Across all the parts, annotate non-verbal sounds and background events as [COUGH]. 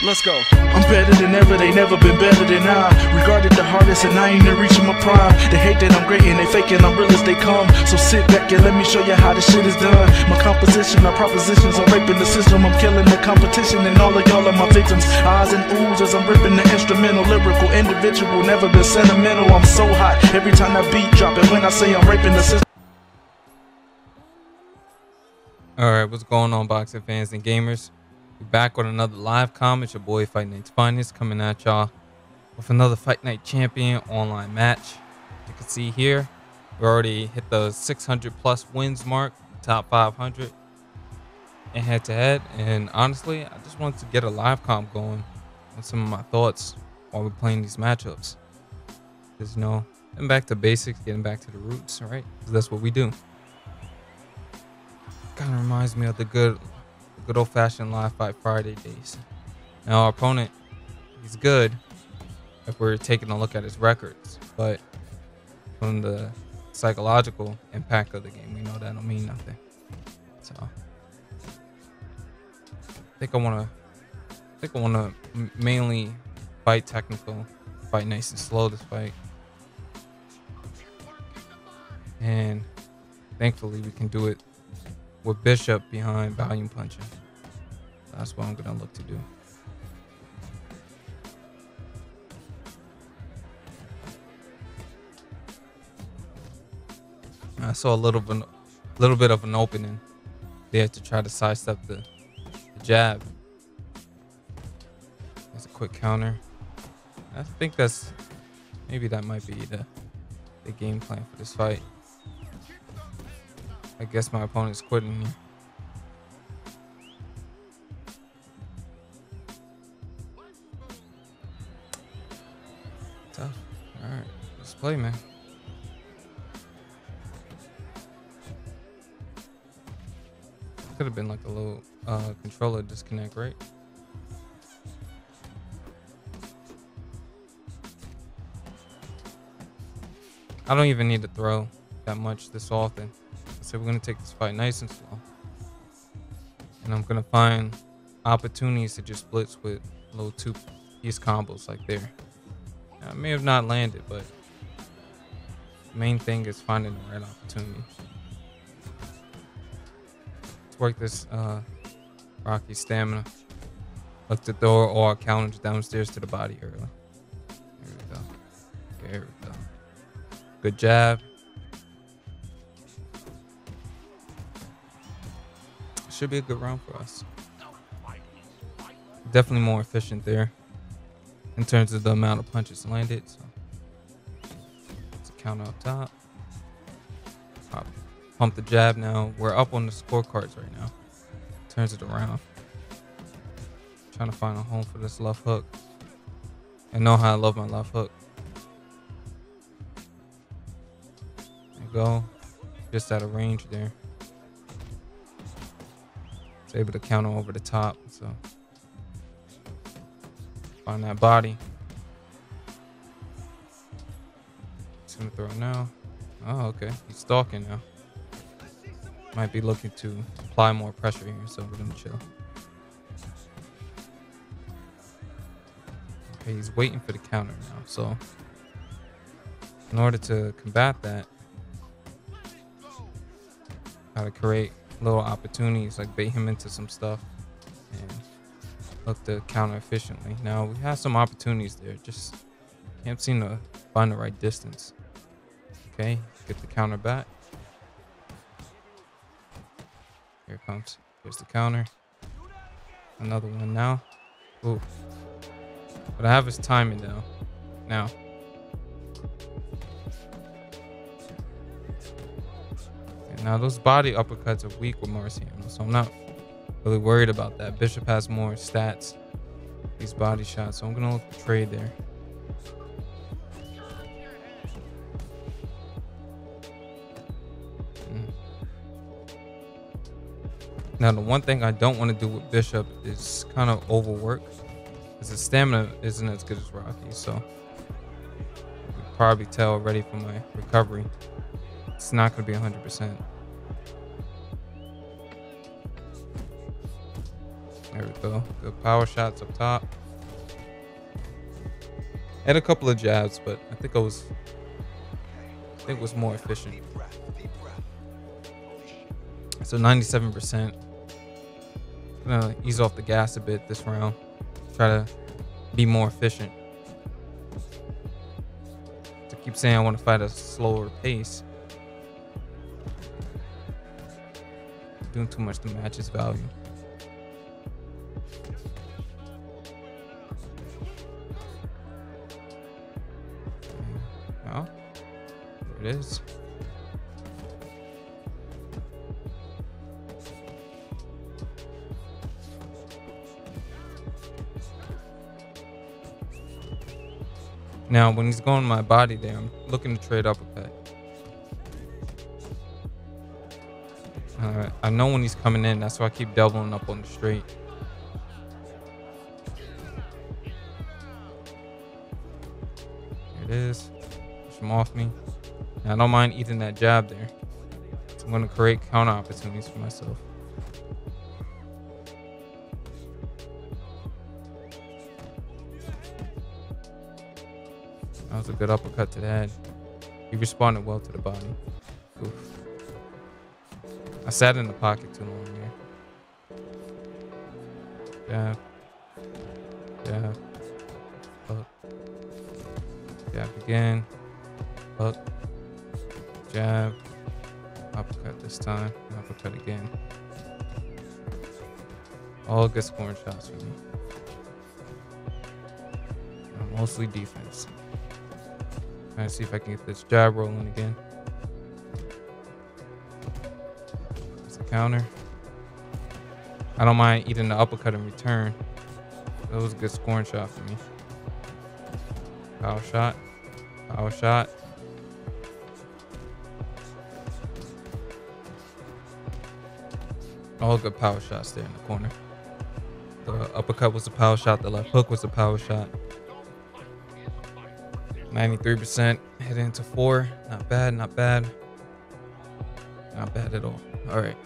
Let's go. I'm better than ever, they never been better than I. Regarded the hardest, and I ain't even reaching my prime. They hate that I'm great and they faking I'm real as they come. So sit back and let me show you how this shit is done. My composition, my propositions, I'm raping the system. I'm killing the competition, and all of y'all are my victims. Eyes and oohs as I'm ripping the instrumental, lyrical, individual. Never been sentimental. I'm so hot every time that beat drop, and when I say I'm raping the system. All right, what's going on, boxing fans and gamers? Back with another live comment. Your boy Fight Night's Finest coming at y'all with another Fight Night Champion online match. You can see here, we already hit the 600 plus wins mark, top 500 and head to head. And honestly, I just wanted to get a live comp going on some of my thoughts while we're playing these matchups. Because, you know, getting back to basics, getting back to the roots, right? Because that's what we do. Kind of reminds me of the good good old fashioned live fight Friday days. Now our opponent, he's good if we're taking a look at his records, but from the psychological impact of the game, we know that don't mean nothing. So I think I want to, I think I want to mainly fight technical, fight nice and slow this fight, and thankfully we can do it with Bishop behind volume punching. That's what I'm gonna look to do. I saw a little bit, little bit of an opening there to try to sidestep the, the jab. That's a quick counter. I think that's maybe that might be the the game plan for this fight. I guess my opponent's quitting here. Play, man. Could have been like a little uh, controller disconnect, right? I don't even need to throw that much this often. So we're gonna take this fight nice and slow. And I'm gonna find opportunities to just blitz with little two piece combos like there. I may have not landed, but main thing is finding the right opportunity. Let's work this uh, Rocky stamina. Look the door or counter downstairs to the body early. There we go. There we go. Good jab. should be a good round for us. Definitely more efficient there in terms of the amount of punches landed. So counter up top. Pop, pump the jab now. We're up on the scorecards right now. Turns it around. Trying to find a home for this left hook. I know how I love my left hook. There go. Just out of range there. It's able to counter over the top. So find that body. Gonna throw now. Oh, okay. He's stalking now. Might be looking to apply more pressure here, so we're gonna chill. Okay, he's waiting for the counter now. So in order to combat that, gotta create little opportunities, like bait him into some stuff and look to counter efficiently. Now we have some opportunities there, just can't seem to find the right distance. Okay, get the counter back. Here it comes. Here's the counter. Another one now. Ooh. But I have his timing now. Now. Now those body uppercuts are weak with Marciano, so I'm not really worried about that. Bishop has more stats, these body shots, so I'm gonna look to trade there. Now the one thing I don't want to do with Bishop is kind of overwork, because his stamina isn't as good as Rocky, so you can probably tell already from my recovery. It's not going to be 100%. There we go. Good power shots up top. Had a couple of jabs, but I think I was I think it was more efficient. So 97%. Gonna ease off the gas a bit this round. Try to be more efficient. To keep saying I want to fight a slower pace. Doing too much to match his value. Well, there it is. Now, when he's going my body there, I'm looking to trade up uppercut. Alright, uh, I know when he's coming in, that's why I keep doubling up on the straight. There it is. Push him off me. Now, I don't mind eating that jab there. So I'm going to create counter opportunities for myself. That was a good uppercut to the head. He responded well to the body. Oof. I sat in the pocket too long here. Jab. Jab. Up. Jab again. Up. Jab. Uppercut this time. Uppercut again. All good scoring shots for me. Mostly defense. To see if I can get this jab rolling again. It's a counter. I don't mind eating the uppercut in return. That was a good scoring shot for me. Power shot. Power shot. All good power shots there in the corner. The uppercut was a power shot. The left hook was a power shot. 93% heading into four. Not bad, not bad. Not bad at all. All right.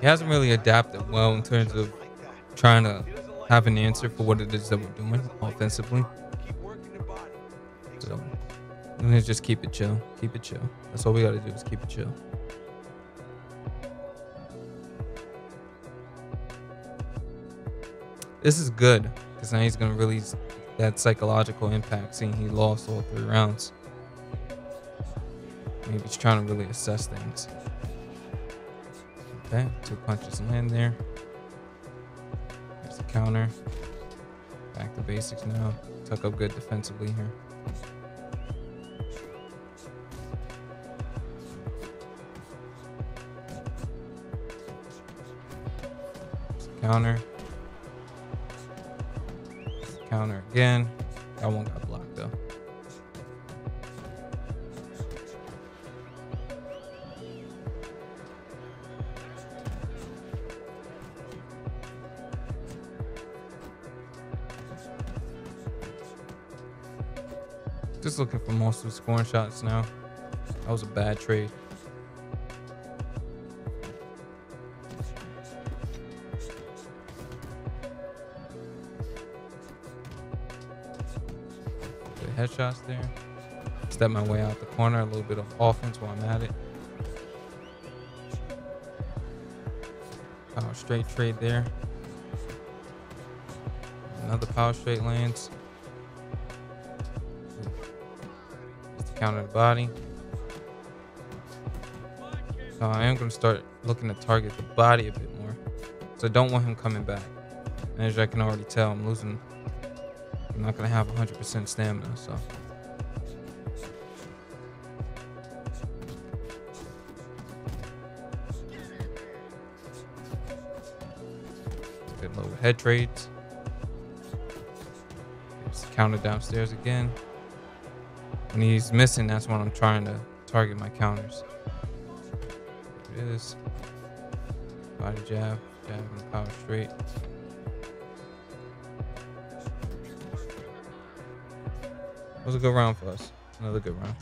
He hasn't really adapted well in terms of trying to have an answer for what it is that we're doing offensively. So I'm gonna just keep it chill. Keep it chill. That's all we gotta do is keep it chill. This is good because now he's gonna release that psychological impact, seeing he lost all three rounds. Maybe he's trying to really assess things. Okay, two punches land there. There's the counter. Back to basics now. Tuck up good defensively here. Counter. Counter again. That one got blocked though. Just looking for most of the scoring shots now. That was a bad trade. Headshots there. Step my way out the corner, a little bit of offense while I'm at it. Power straight trade there. Another power straight lands. Just counter the body. So I am going to start looking to target the body a bit more. So I don't want him coming back. And As I can already tell, I'm losing. I'm not going to have 100% stamina, so. Good low head trades. Just counter downstairs again. When he's missing, that's when I'm trying to target my counters. There it is. Body jab, jab, and power straight. Was a good round for us. Another good round.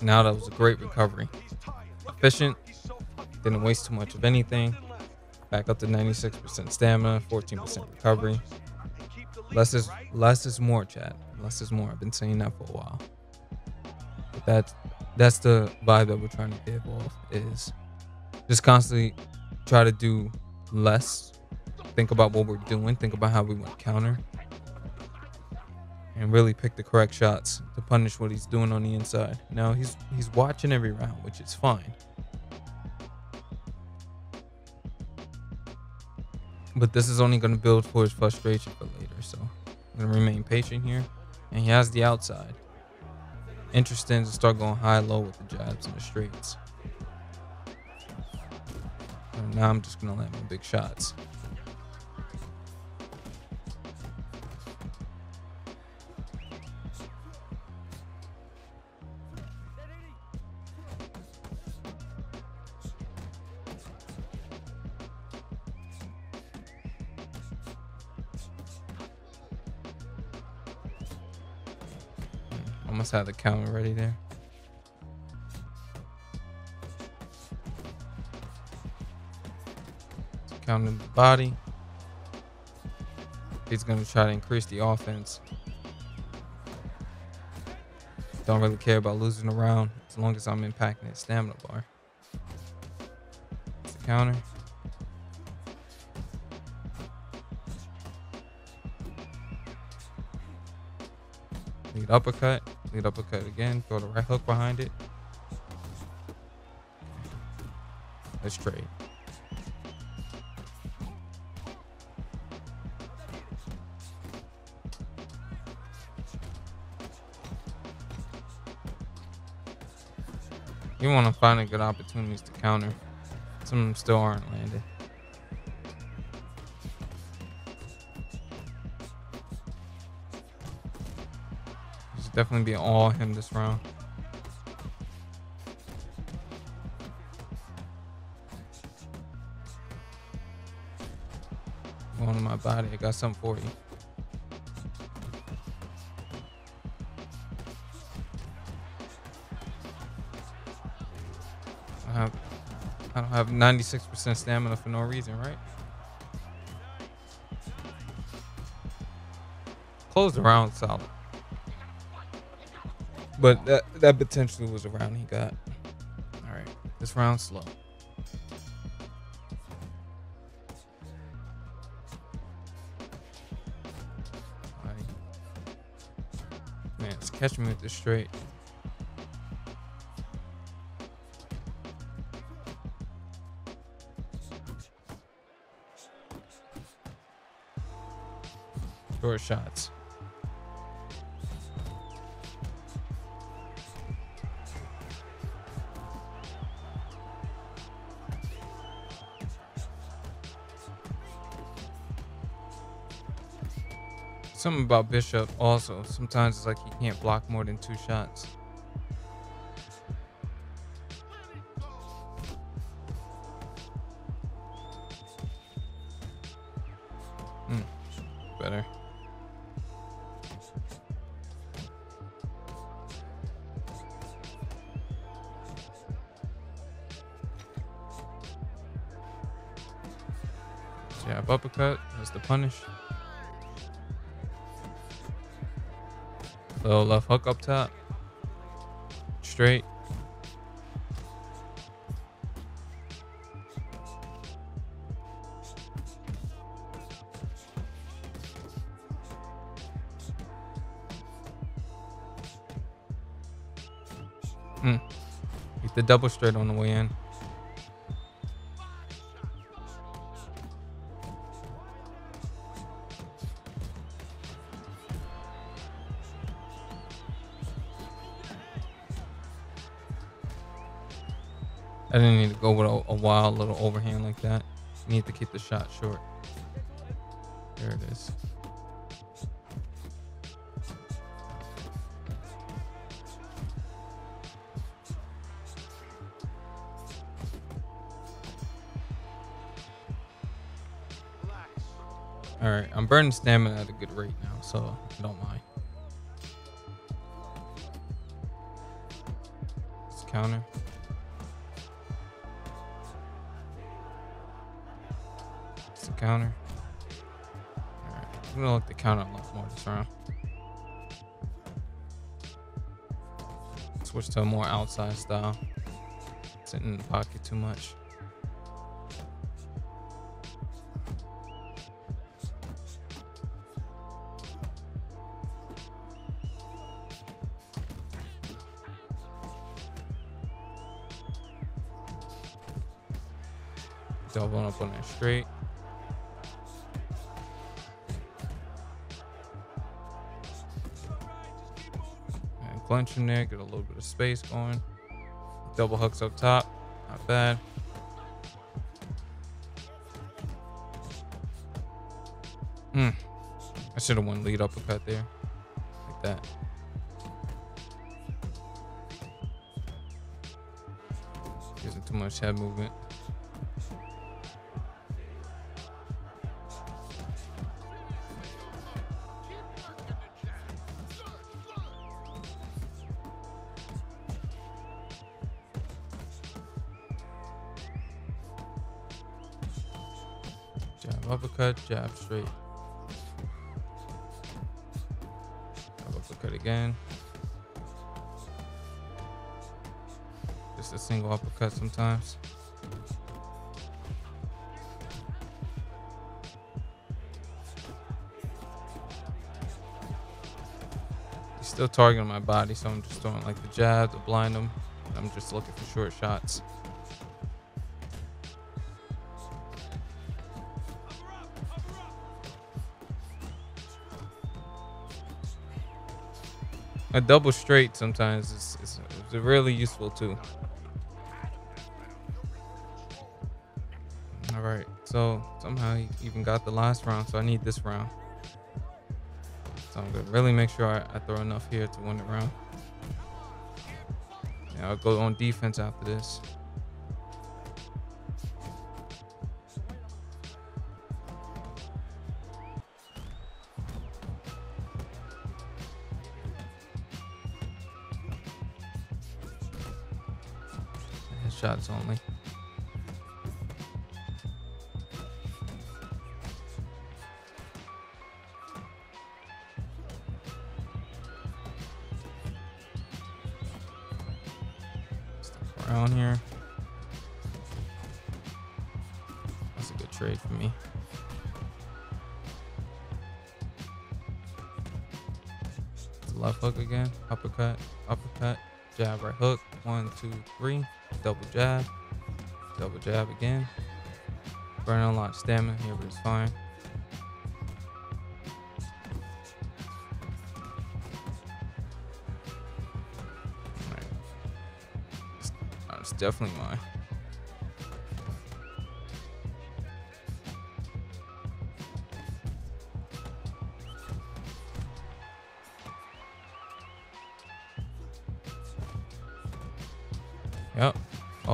Now that was a great recovery. Efficient, didn't waste too much of anything. Back up to 96% stamina, 14% recovery. Less is less is more, chat. Less is more. I've been saying that for a while. But that's that's the vibe that we're trying to give off is just constantly try to do less. Think about what we're doing. Think about how we want to counter. And really pick the correct shots to punish what he's doing on the inside. Now he's he's watching every round, which is fine. But this is only going to build for his frustration for later. So I'm going to remain patient here. And he has the outside. Interesting to start going high low with the jabs and the straights. And now I'm just going to land my big shots. Had the counter ready there. Counting the body. He's going to try to increase the offense. Don't really care about losing a round as long as I'm impacting his stamina bar. A counter. Lead uppercut. Lead uppercut again. Throw the right hook behind it. Let's trade. You want to find a good opportunities to counter. Some still aren't landed. Definitely be all him this round. Going to my body, I got something for you. I have I don't have 96% stamina for no reason, right? Close the round solid. But that that potentially was a round he got. Alright. This round slow. Man, it's catch me with this straight. Short shots. Something about Bishop also. Sometimes it's like he can't block more than two shots. Hmm. Better. Jab uppercut. That's the punish. Little left hook up top. Straight. Hmm. The double straight on the way in. I didn't need to go with a, a wild little overhand like that. Need to keep the shot short. There it is. All right, I'm burning stamina at a good rate now, so I don't mind. counter. Counter. I'm gonna look the counter a lot more this round. Switch to a more outside style. Sitting in the pocket too much. Doubling up on that straight. And in there, get a little bit of space going. Double hooks up top, not bad. Hmm. I should have won lead uppercut there. Like that. Isn't too much head movement. Jab, jab, straight. Uppercut again. Just a single uppercut sometimes. He's still targeting my body, so I'm just throwing like the jab to blind him. I'm just looking for short shots. A double straight sometimes is, is, is really useful too. All right, so somehow he even got the last round, so I need this round. So I'm gonna really make sure I, I throw enough here to win the round. Yeah, I'll go on defense after this. Shots only. Around here. That's a good trade for me. Left hook again, uppercut, uppercut, jab, right hook. One, two, three. Double jab, double jab again. Burning a lot of stamina here, but it's fine. It's, uh, definitely mine.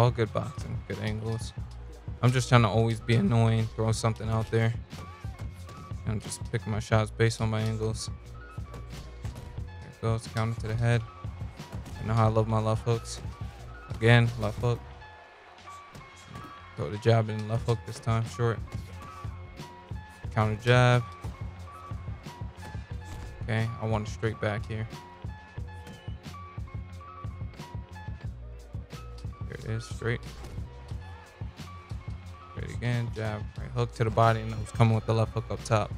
All good boxing, good angles. I'm just trying to always be annoying, throw something out there. I'm just picking my shots based on my angles. There it goes, counter to the head. You know how I love my left hooks. Again, left hook. Throw the jab in left hook this time, short. Counter jab. Okay, I want a straight back here. Is, straight. Straight again, jab, right hook to the body, and I was coming with the left hook up top.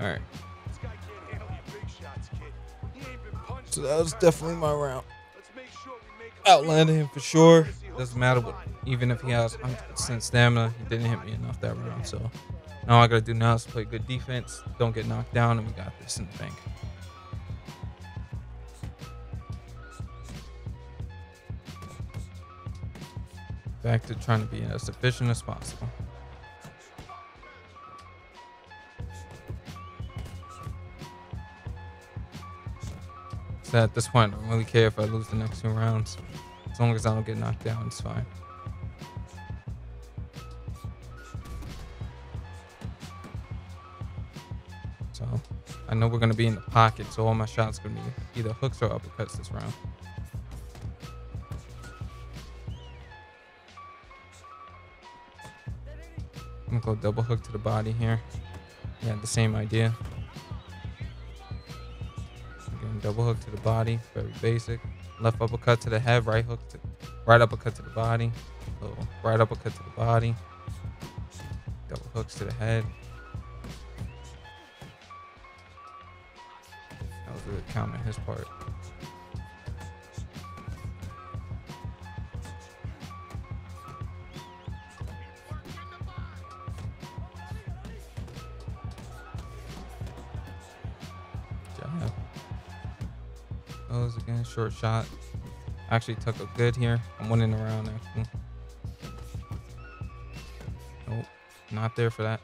All right. This guy can't handle your big shots, kid. He ain't been punched So that was definitely my round. Let's sure we make a Outlanded him for sure. Doesn't matter what, even if he has 100% stamina, he didn't hit me enough that round. So now I gotta do now is play good defense, don't get knocked down, and we got this in the bank. Back to trying to be as efficient as possible. So at this point, I don't really care if I lose the next two rounds. As long as I don't get knocked down, it's fine. So I know we're gonna be in the pocket, so all my shots are gonna be either hooks or uppercuts this round. Go double hook to the body here. Yeah, the same idea. Again, double hook to the body, very basic. Left uppercut to the head, right hook to right uppercut to the body. So right uppercut to the body. Double hooks to the head. That was a good count on his part. Those again, short shot. Actually took a good here. I'm winning around actually. Hmm. Nope, not there for that.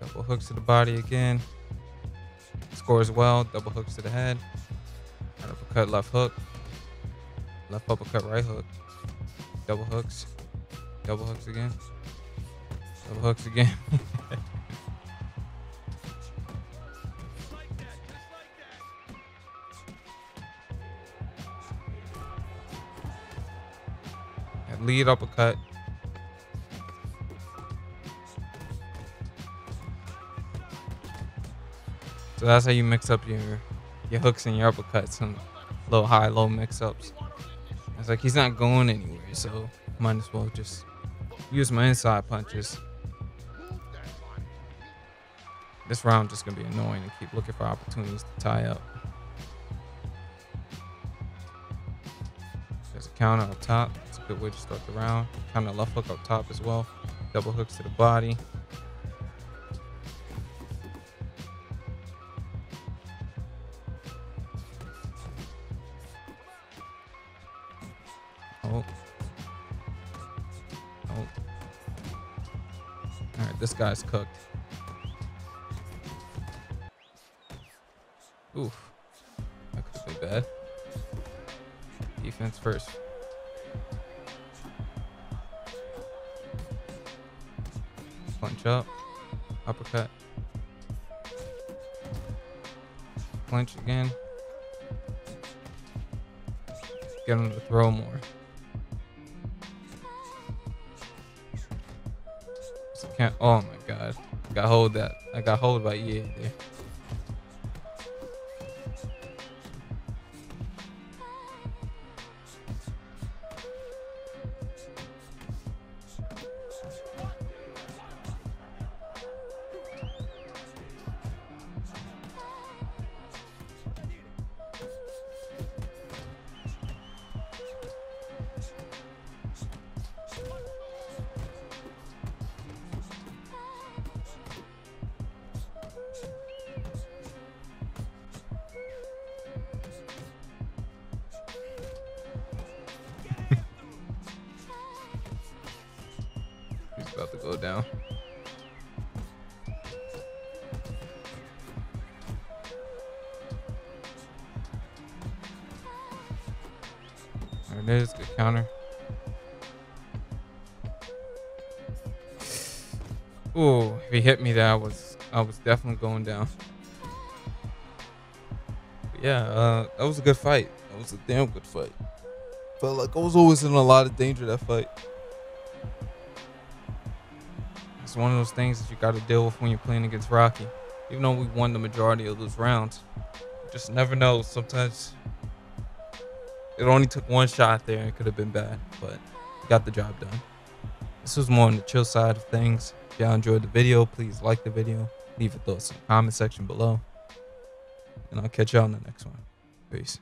Double hooks to the body again. Scores well. Double hooks to the head. Right uppercut, left hook. Left uppercut, right hook. Double hooks. Double hooks again. Double hooks again. [LAUGHS] lead uppercut. So that's how you mix up your your hooks and your uppercuts and low high low mix ups. It's like he's not going anywhere, so might as well just use my inside punches. This round just gonna be annoying and keep looking for opportunities to tie up. There's a counter up top. Good way to start the round. Counter left hook up top as well. Double hooks to the body. Oh. Oh. All right, this guy's cooked. Oof. That could been bad. Defense first. Up. Uppercut. Clinch again. Get him to throw more. So can't. Oh my god. I got hold that. I got hold by EA there. About to go down. There it is. Good counter. Ooh, if he hit me there, I was I was definitely going down. But yeah, uh, that was a good fight. That was a damn good fight. Felt like I was always in a lot of danger that fight. It's one of those things that you got to deal with when you're playing against Rocky. Even though we won the majority of those rounds, just never know. Sometimes it only took one shot there. It could have been bad, but got the job done. This was more on the chill side of things. If y'all enjoyed the video, please like the video. Leave your thoughts in the comment section below. And I'll catch y'all in the next one. Peace.